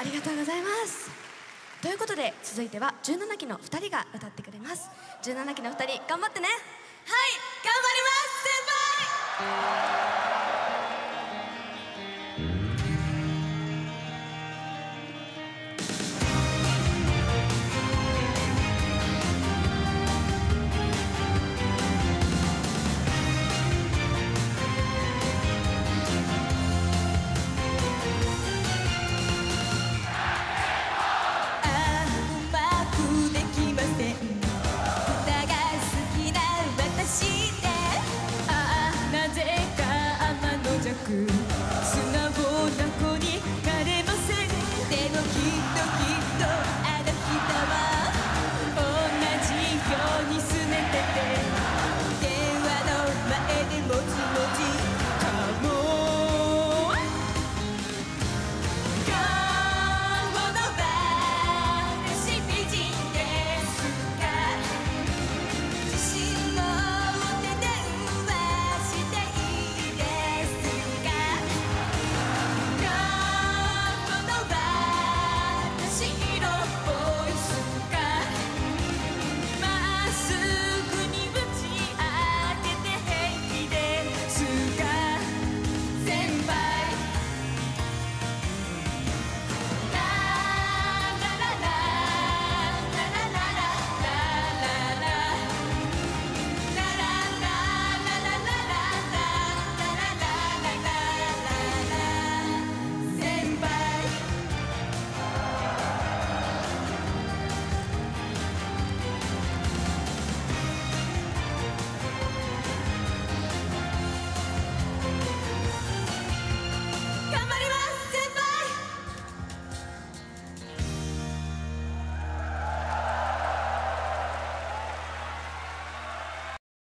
ありがとうございます。ということで続いては17期の2人が歌ってくれます。17期の2人頑張ってね。はい頑張ります先輩。good.